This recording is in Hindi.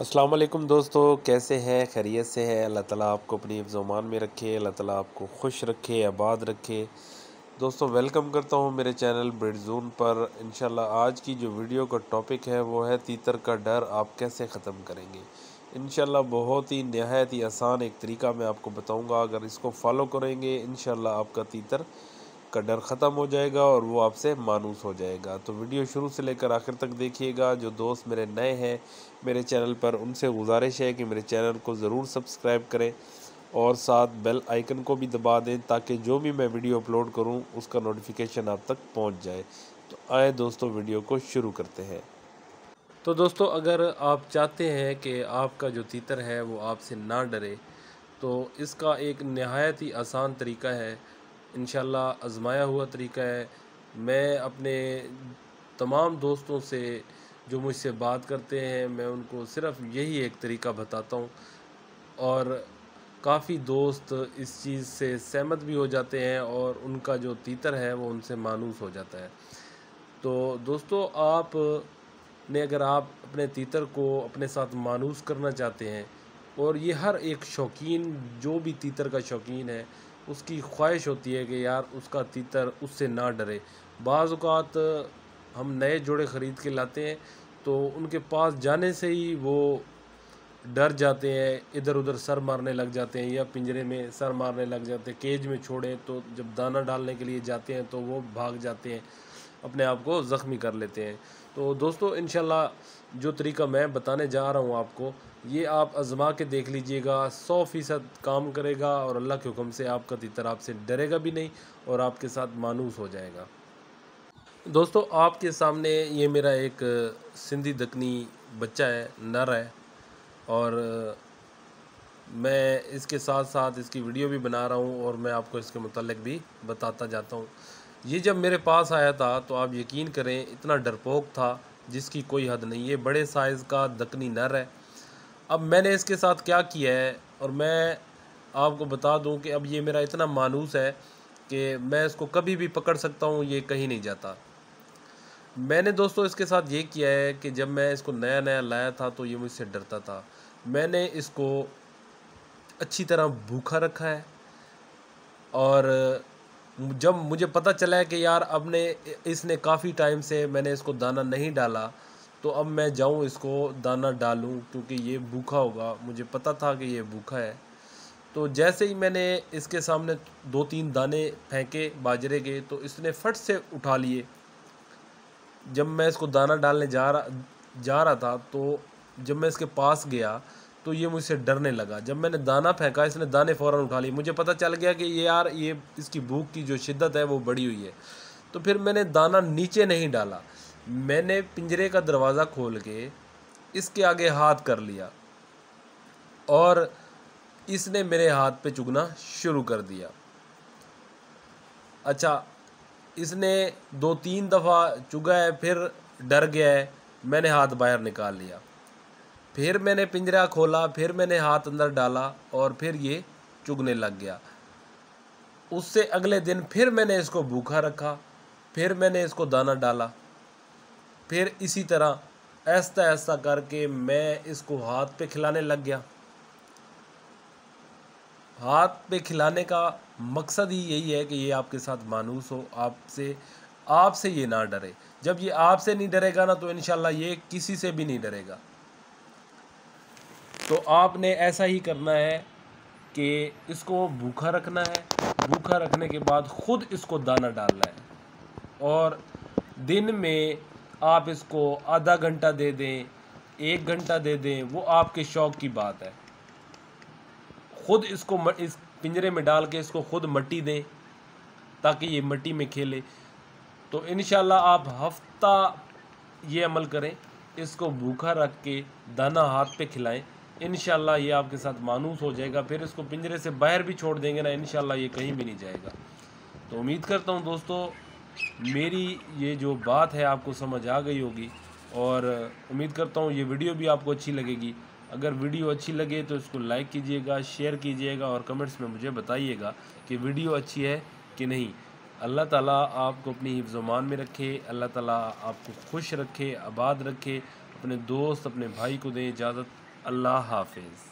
वालेकुम दोस्तों, कैसे हैं? खैरियत से हैं। अल्लाह ताला आपको अपनी ज़ुमान में रखे, अल्लाह ताला आपको खुश रखे, आबाद रखे। दोस्तों, वेलकम करता हूँ मेरे चैनल ब्रिड जोन पर। इंशाल्लाह आज की जो वीडियो का टॉपिक है, वो है तीतर का डर आप कैसे ख़त्म करेंगे। इंशाल्लाह बहुत ही नहायत ही आसान एक तरीका मैं आपको बताऊँगा। अगर इसको फॉलो करेंगे, इंशाल्लाह आपका तीतर का डर ख़त्म हो जाएगा और वो आपसे मानूस हो जाएगा। तो वीडियो शुरू से लेकर आखिर तक देखिएगा। जो दोस्त मेरे नए हैं, मेरे चैनल पर उनसे गुजारिश है कि मेरे चैनल को ज़रूर सब्सक्राइब करें और साथ बेल आइकन को भी दबा दें ताकि जो भी मैं वीडियो अपलोड करूँ, उसका नोटिफिकेशन आप तक पहुँच जाए। तो आए दोस्तों, वीडियो को शुरू करते हैं। तो दोस्तों, अगर आप चाहते हैं कि आपका जो तीतर है, वो आपसे ना डरे तो इसका एक नहायत ही आसान तरीका है। इन आज़माया हुआ तरीका है। मैं अपने तमाम दोस्तों से जो मुझसे बात करते हैं, मैं उनको सिर्फ़ यही एक तरीका बताता हूँ और काफ़ी दोस्त इस चीज़ से सहमत भी हो जाते हैं और उनका जो तीतर है, वो उनसे मानूस हो जाता है। तो दोस्तों, आप ने अगर आप अपने तीतर को अपने साथ मानूस करना चाहते हैं और ये हर एक शौकीन, जो भी तीतर का शौकीन है उसकी ख्वाहिश होती है कि यार उसका तीतर उससे ना डरे। बाज़ात हम नए जोड़े ख़रीद के लाते हैं तो उनके पास जाने से ही वो डर जाते हैं इधर उधर सर मारने लग जाते हैं या पिंजरे में सर मारने लग जाते हैं, केज में छोड़ें तो जब दाना डालने के लिए जाते हैं तो वो भाग जाते हैं। अपने आप को ज़ख्मी कर लेते हैं। तो दोस्तों इन जो तरीका मैं बताने जा रहा हूँ आपको, ये आप आज़मा के देख लीजिएगा। सौ फ़ीसद काम करेगा और अल्लाह के हुक्म से आपका तीतर आपसे डरेगा भी नहीं और आपके साथ मानूस हो जाएगा। दोस्तों, आपके सामने ये मेरा एक सिंधी दकनी बच्चा है, नर है और मैं इसके साथ साथ इसकी वीडियो भी बना रहा हूँ और मैं आपको इसके मतलब भी बताता जाता हूँ। ये जब मेरे पास आया था तो आप यकीन करें, इतना डरपोक था, जिसकी कोई हद नहीं ये बड़े साइज़ का दकनी नर है। अब मैंने इसके साथ क्या किया है, और मैं आपको बता दूँ कि अब ये मेरा इतना मानूस है कि मैं इसको कभी भी पकड़ सकता हूँ, ये कहीं नहीं जाता। मैंने दोस्तों इसके साथ ये किया है कि जब मैं इसको नया नया लाया था तो ये मुझसे डरता था। मैंने इसको अच्छी तरह भूखा रखा है, और जब मुझे पता चला है कि यार अब ने, इसने काफ़ी टाइम से मैंने इसको दाना नहीं डाला तो अब मैं जाऊँ इसको दाना डालूँ क्योंकि ये भूखा होगा। मुझे पता था कि ये भूखा है। तो जैसे ही मैंने इसके सामने दो तीन दाने फेंके बाजरे के तो इसने फट से उठा लिए। जब मैं इसको दाना डालने जा रहा जा रहा था तो जब मैं इसके पास गया तो ये मुझसे डरने लगा। जब मैंने दाना फेंका, इसने दाने फ़ौर उठा लिए। मुझे पता चल गया कि ये यार, ये इसकी भूख की जो शिद्दत है, वो बड़ी हुई है। तो फिर मैंने दाना नीचे नहीं डाला। मैंने पिंजरे का दरवाज़ा खोल के इसके आगे हाथ कर लिया और इसने मेरे हाथ पे चुगना शुरू कर दिया। अच्छा इसने दो तीन दफ़ा चुगा है, फिर डर गया है। मैंने हाथ बाहर निकाल लिया। फिर मैंने पिंजरा खोला, फिर मैंने हाथ अंदर डाला और फिर ये चुगने लग गया। उससे अगले दिन फिर मैंने इसको भूखा रखा, फिर मैंने इसको दाना डाला। फिर इसी तरह ऐसा ऐसा करके मैं इसको हाथ पे खिलाने लग गया। हाथ पे खिलाने का मकसद ही यही है कि ये आपके साथ मानूस हो, आपसे आपसे ये ना डरे। जब ये आपसे नहीं डरेगा ना तो इन ये किसी से भी नहीं डरेगा। तो आपने ऐसा ही करना है कि इसको भूखा रखना है। भूखा रखने के बाद ख़ुद इसको दाना डालना है। और दिन में आप इसको आधा घंटा दे दें, एक घंटा दे दें, वो आपके शौक़ की बात है। ख़ुद इसको इस पिंजरे में डाल के इसको ख़ुद मट्टी दें ताकि ये मट्टी में खेले। तो इन आप हफ़्ता ये अमल करें, इसको भूखा रख के दाना हाथ पे खिलाएँ। इन ये आपके साथ मानूस हो जाएगा, फिर इसको पिंजरे से बाहर भी छोड़ देंगे ना इन ये कहीं भी नहीं जाएगा। तो उम्मीद करता हूँ दोस्तों, मेरी ये जो बात है आपको समझ आ गई होगी, और उम्मीद करता हूँ ये वीडियो भी आपको अच्छी लगेगी। अगर वीडियो अच्छी लगे तो इसको लाइक कीजिएगा, शेयर कीजिएगा, और कमेंट्स में मुझे बताइएगा कि वीडियो अच्छी है कि नहीं। अल्लाह ताला आपको अपनी हिफ्जमान में रखे, अल्लाह ताला आपको खुश रखे, आबाद रखे, अपने दोस्त, अपने भाई को दें इजाज़त। अल्लाह हाफिज़।